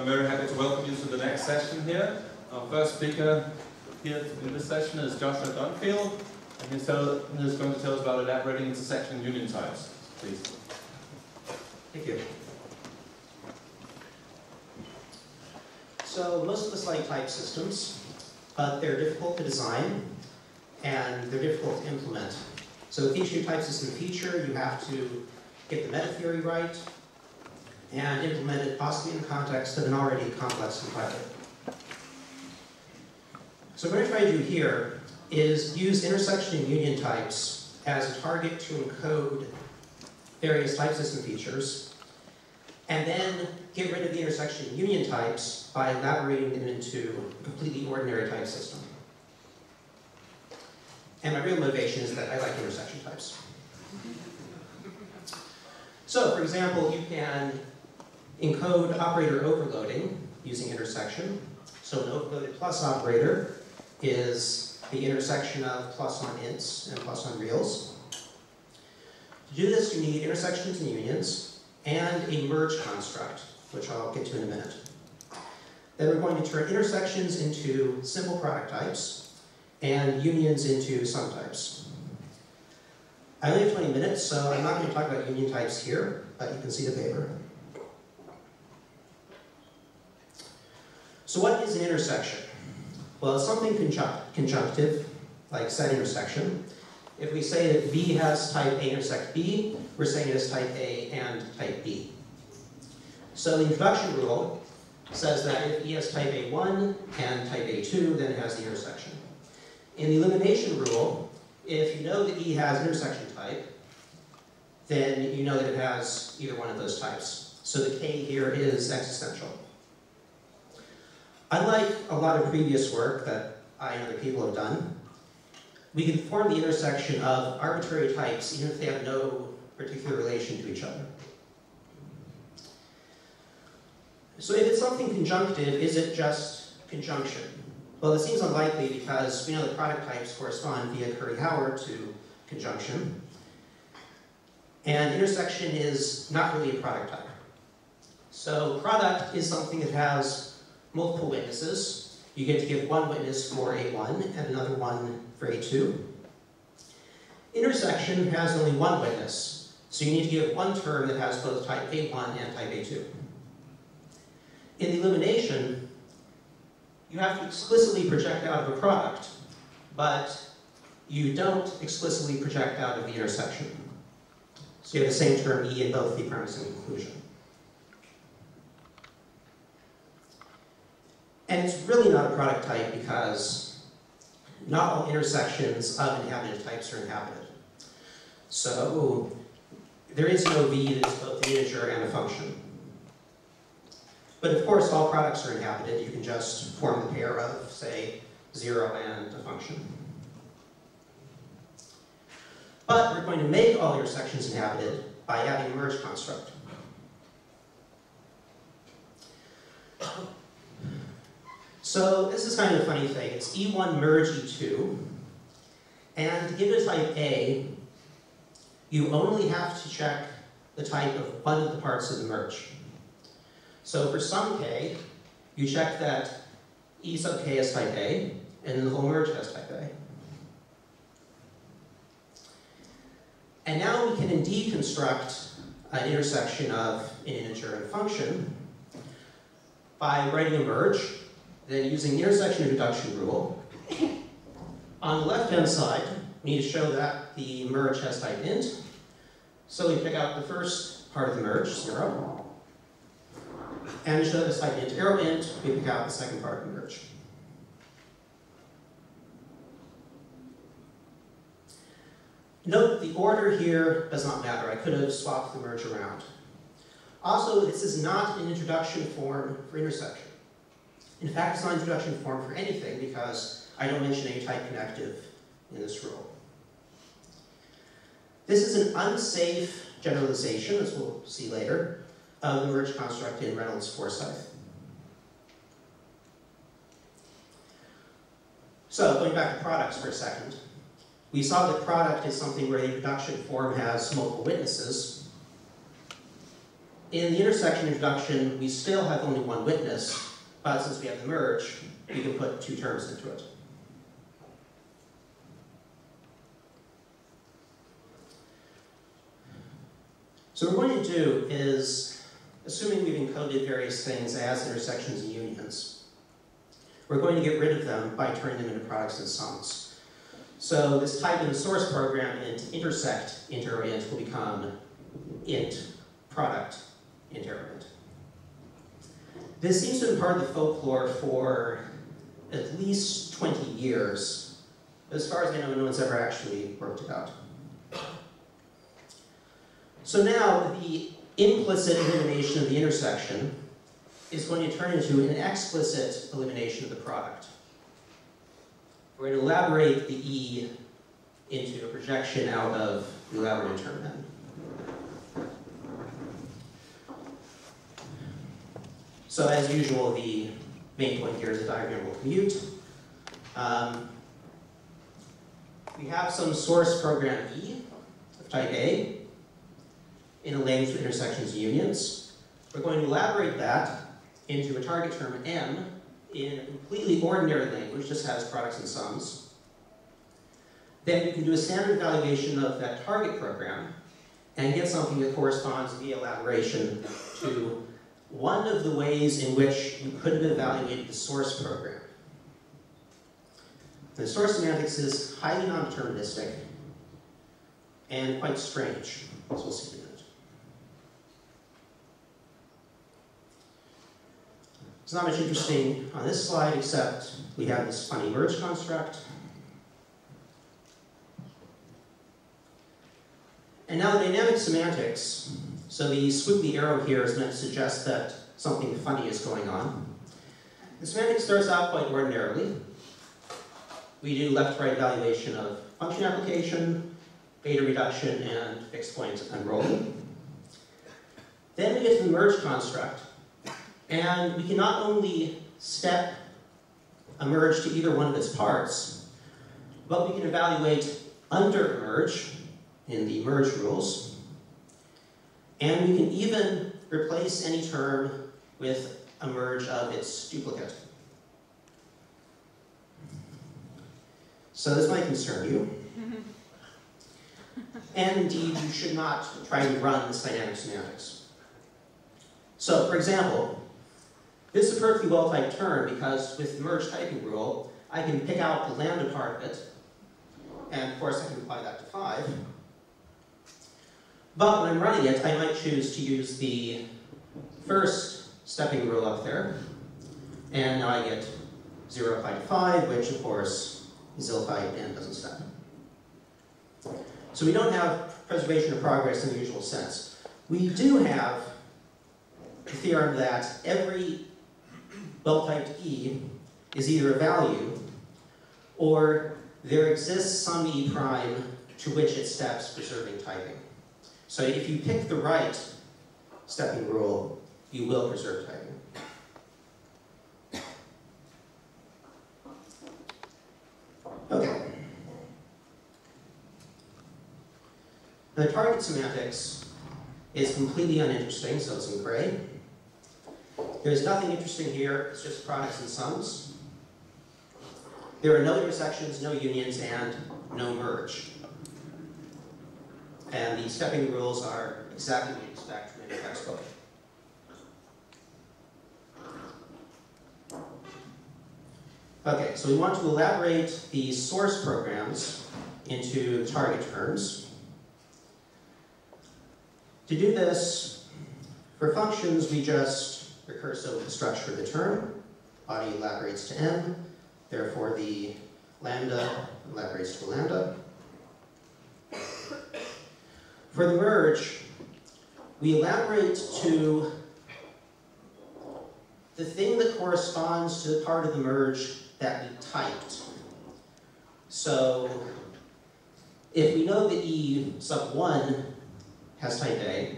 I'm very happy to welcome you to the next session here. Our first speaker here in this session is Joshua Dunfield, and he's, tell, he's going to tell us about elaborating intersection union types. Please. Thank you. So most of us like type systems, but they're difficult to design and they're difficult to implement. So with each new type system feature, you have to get the meta theory right, and implement it possibly in the context of an already complex compiler. So what going try to do here is use intersection and union types as a target to encode various type system features, and then get rid of the intersection and union types by elaborating them into a completely ordinary type system. And my real motivation is that I like intersection types. So, for example, you can encode operator overloading using intersection. So an overloaded plus operator is the intersection of plus on ints and plus on reals. To do this, you need intersections and unions and a merge construct, which I'll get to in a minute. Then we're going to turn intersections into simple product types and unions into sum types. I only have 20 minutes, so I'm not going to talk about union types here, but you can see the paper. So what is an intersection? Well, it's something conjunct conjunctive, like set intersection. If we say that B has type A intersect B, we're saying it has type A and type B. So the introduction rule says that if E has type A1 and type A2, then it has the intersection. In the elimination rule, if you know that E has intersection type, then you know that it has either one of those types. So the K here is existential. Unlike a lot of previous work that I and other people have done, we can form the intersection of arbitrary types even if they have no particular relation to each other. So if it's something conjunctive, is it just conjunction? Well, it seems unlikely because we know the product types correspond via Curry-Howard to conjunction. And intersection is not really a product type. So product is something that has multiple witnesses. You get to give one witness for A1 and another one for A2. Intersection has only one witness, so you need to give one term that has both type A1 and type A2. In the elimination, you have to explicitly project out of a product, but you don't explicitly project out of the intersection. So you have the same term E in both the premise and conclusion. And it's really not a product type because not all intersections of inhabited types are inhabited. So there is no V that is both an integer and a function. But of course, all products are inhabited. You can just form the pair of, say, 0 and a function. But we're going to make all intersections inhabited by adding a merge construct. So this is kind of a funny thing. It's E1 merge E2. And to give it a type A, you only have to check the type of one of the parts of the merge. So for some k, you check that E sub k is type A, and then the whole merge has type A. And now we can indeed construct an intersection of an integer and function by writing a merge then using the intersection reduction rule, on the left-hand side, we need to show that the merge has type int. So we pick out the first part of the merge, 0. And to show this type int arrow int, we pick out the second part of the merge. Note the order here does not matter. I could have swapped the merge around. Also, this is not an introduction form for intersection. In fact, it's not an introduction form for anything because I don't mention any type connective in this rule. This is an unsafe generalization, as we'll see later, of the merge construct in Reynolds-Forsythe. So, going back to products for a second, we saw that product is something where the introduction form has multiple witnesses. in the intersection introduction, we still have only one witness, but since we have the merge, we can put two terms into it. So what we're going to do is, assuming we've encoded various things as intersections and unions, we're going to get rid of them by turning them into products and sums. So this type in the source program, int intersect inter int, will become int product inter int. This seems to have been part of the folklore for at least 20 years. As far as I know, no one's ever actually worked it out. So now the implicit elimination of the intersection is going to turn into an explicit elimination of the product. We're going to elaborate the E into a projection out of the elaborated term then. So as usual, the main point here is a diagram will commute. Um, we have some source program E of type A in a language with intersections unions. We're going to elaborate that into a target term M in a completely ordinary language, just has products and sums. Then you can do a standard evaluation of that target program and get something that corresponds via elaboration to one of the ways in which you could have evaluated the source program. The source semantics is highly non-deterministic and quite strange, as we'll see in a minute. There's not much interesting on this slide except we have this funny merge construct. And now the dynamic semantics so the swoopy arrow here is meant to suggest that something funny is going on. The semantic starts out quite ordinarily. We do left-right evaluation of function application, beta reduction, and fixed point unrolling. Then we get to the merge construct, and we can not only step a merge to either one of its parts, but we can evaluate under merge in the merge rules, and we can even replace any term with a merge of its duplicate. So this might concern you. and indeed, you should not try to run this dynamic semantics. So, for example, this is a perfectly well-typed term because with the merge typing rule, I can pick out the lambda part of it, and of course I can apply that to 5. But when I'm running it, I might choose to use the first stepping rule up there. And now I get 0 applied to 5, which of course is ill-typed and doesn't step. So we don't have preservation of progress in the usual sense. We do have the theorem that every well-typed E is either a value or there exists some E prime to which it steps preserving typing. So if you pick the right stepping rule, you will preserve typing. Okay. The target semantics is completely uninteresting, so it's in gray. There's nothing interesting here, it's just products and sums. There are no intersections, no unions, and no merge. And the stepping rules are exactly what you expect from any textbook. Okay, so we want to elaborate the source programs into target terms. To do this, for functions, we just recurse over the structure of the term. Body elaborates to m, therefore the lambda elaborates to lambda. For the merge, we elaborate to the thing that corresponds to the part of the merge that we typed. So if we know that E sub 1 has type A,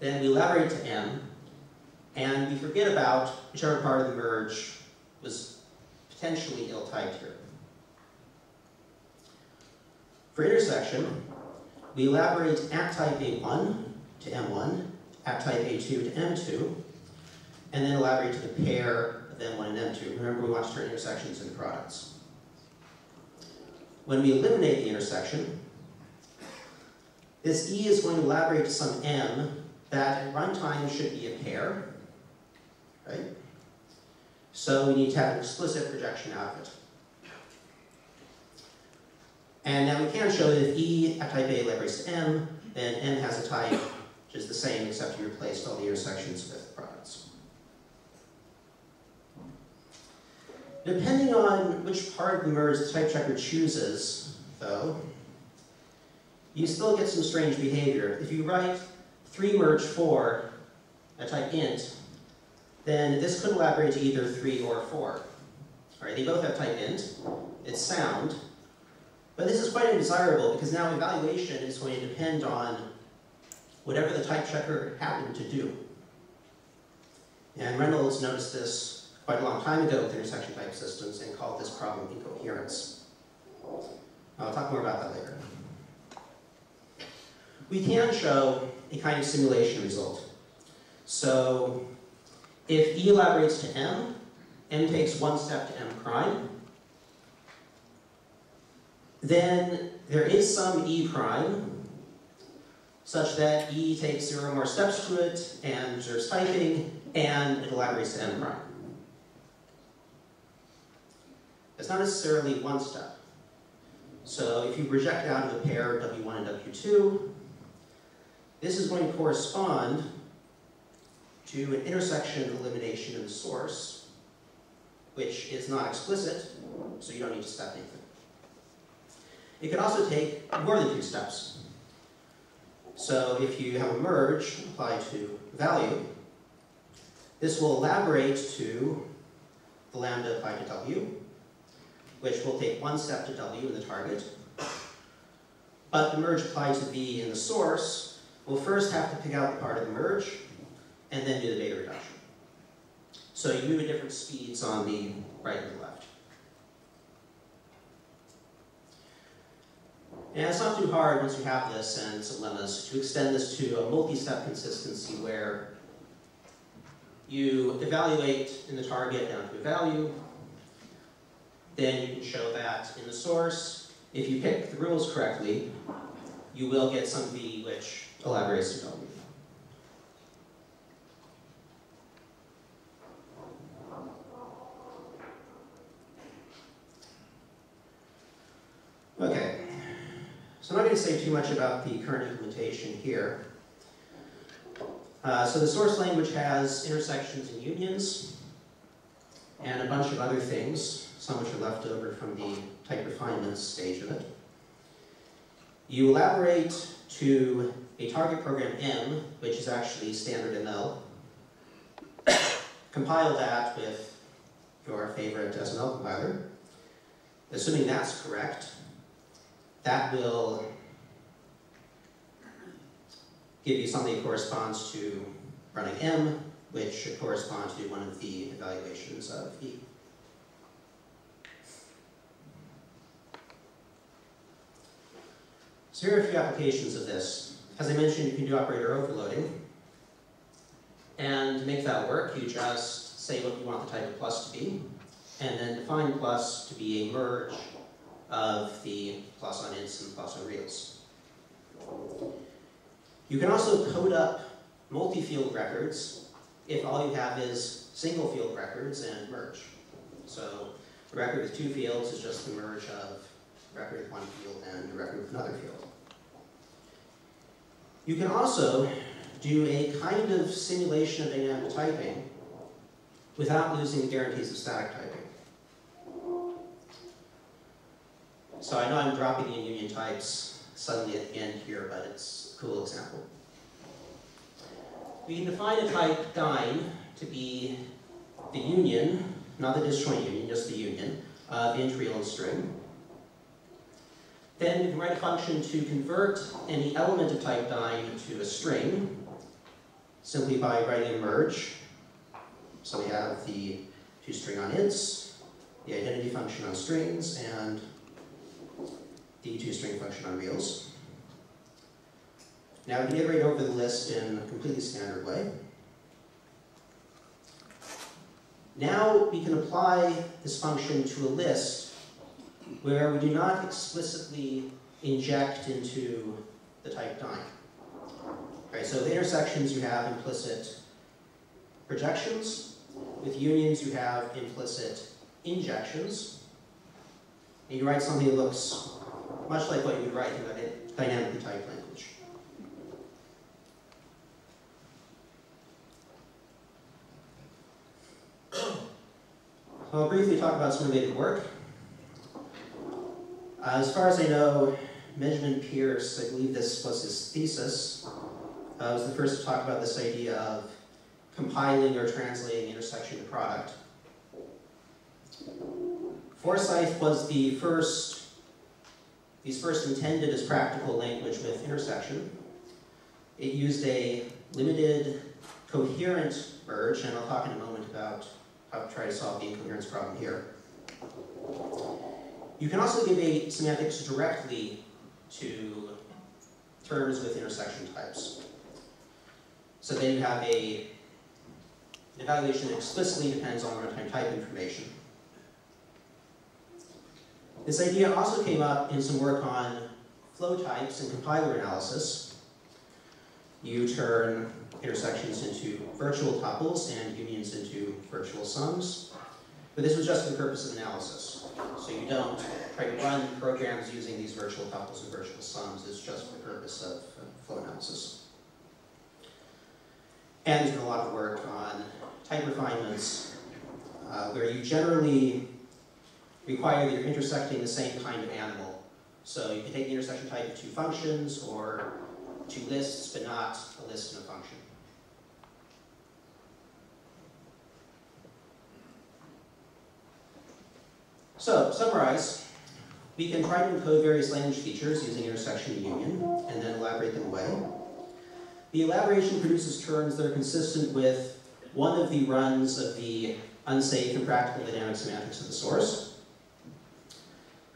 then we elaborate to M, and we forget about whichever part of the merge was potentially ill-typed here. For intersection, we elaborate at type A1 to M1 at type A2 to M2, and then elaborate to the pair of M1 and M2. Remember, we want to turn intersections into products. When we eliminate the intersection, this E is going to elaborate to some M that at runtime should be a pair, right? So we need to have an explicit projection out of it. And now we can show that if E at type A elaborates to M, then M has a type which is the same except you replaced all the intersections with products. Depending on which part of the merge the type checker chooses, though, you still get some strange behavior. If you write 3 merge 4 a type int, then this could elaborate to either 3 or 4. All right, they both have type int. It's sound. But this is quite undesirable because now evaluation is going to depend on whatever the type checker happened to do. And Reynolds noticed this quite a long time ago with intersection type systems and called this problem incoherence. I'll talk more about that later. We can show a kind of simulation result. So if E elaborates to M, M takes one step to M prime, then there is some E prime such that E takes zero more steps to it and reserves typing and it elaborates to M prime. It's not necessarily one step. So if you project out of the pair W1 and W2, this is going to correspond to an intersection elimination in the source, which is not explicit, so you don't need to step anything. It can also take more than two steps. So if you have a merge applied to value, this will elaborate to the lambda applied to W, which will take one step to W in the target. But the merge applied to V in the source will first have to pick out the part of the merge and then do the beta reduction. So you move at different speeds on the right and the left. And it's not too hard once you have this and some lemmas to extend this to a multi-step consistency where you evaluate in the target down to a value, then you can show that in the source, if you pick the rules correctly, you will get some V which elaborates to W. Okay, so I'm not going to say too much about the current implementation here. Uh, so the source language has intersections and unions, and a bunch of other things, some which are left over from the type refinement stage of it. You elaborate to a target program M, which is actually standard ML. Compile that with your favorite SML compiler. Assuming that's correct, that will give you something that corresponds to running M, which should correspond to one of the evaluations of E. So here are a few applications of this. As I mentioned, you can do operator overloading. And to make that work, you just say what you want the type of plus to be, and then define plus to be a merge of the plus on ints and plus on reals. You can also code up multi-field records if all you have is single field records and merge. So a record with two fields is just the merge of a record with one field and a record with another field. You can also do a kind of simulation of dynamic typing without losing the guarantees of static typing. So I know I'm dropping in union types suddenly at the end here, but it's a cool example. We can define a type dyne to be the union, not the disjoint union, just the union, of int, real, and string. Then we can write a function to convert any element of type dyne to a string, simply by writing a merge. So we have the two string on ints, the identity function on strings, and the two-string function on reals. Now we can iterate over the list in a completely standard way. Now we can apply this function to a list where we do not explicitly inject into the type dyne. Right, so with intersections you have implicit projections, with unions you have implicit injections, and you write something that looks much like what you would write in a dynamically typed language. I'll briefly talk about some related work. Uh, as far as I know, Benjamin Pierce, I believe this was his thesis, uh, was the first to talk about this idea of compiling or translating intersection to product. Forsythe was the first, he's first intended as practical language with intersection. It used a limited coherent merge, and I'll talk in a moment about how to try to solve the incoherence problem here. You can also give a semantics directly to terms with intersection types. So then you have a an evaluation that explicitly depends on runtime type information. This idea also came up in some work on flow types and compiler analysis. You turn intersections into virtual tuples and unions into virtual sums. But this was just for the purpose of analysis. So you don't try to run programs using these virtual tuples and virtual sums. It's just for the purpose of uh, flow analysis. And there's been a lot of work on type refinements uh, where you generally require that you're intersecting the same kind of animal. So you can take the intersection type of two functions or two lists, but not a list and a function. So, summarize. We can try to encode various language features using intersection and union, and then elaborate them away. The elaboration produces terms that are consistent with one of the runs of the unsafe and practical dynamic semantics of the source.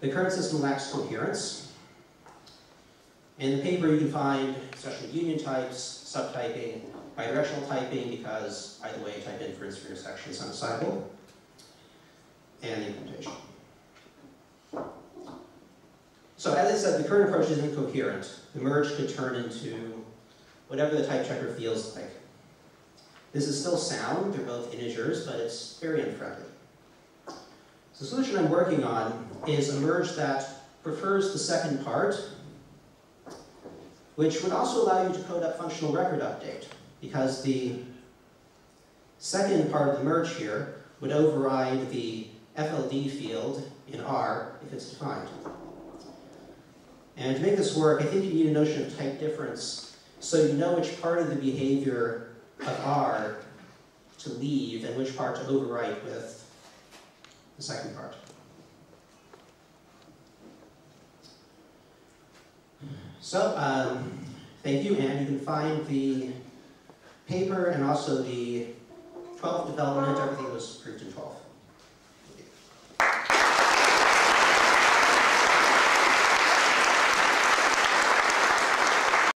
The current system lacks coherence. In the paper, you can find of union types, subtyping, bidirectional typing, because either way, type inference for intersection is undecidable, and implementation. So as I said, the current approach is incoherent. The merge could turn into whatever the type checker feels like. This is still sound, they're both integers, but it's very unfriendly. So the solution I'm working on is a merge that prefers the second part, which would also allow you to code up functional record update, because the second part of the merge here would override the FLD field in R if it's defined. And to make this work, I think you need a notion of type difference so you know which part of the behavior of R to leave and which part to overwrite with the second part. So, um, thank you, Anne. you can find the paper and also the Twelf development, everything was approved in Twelf.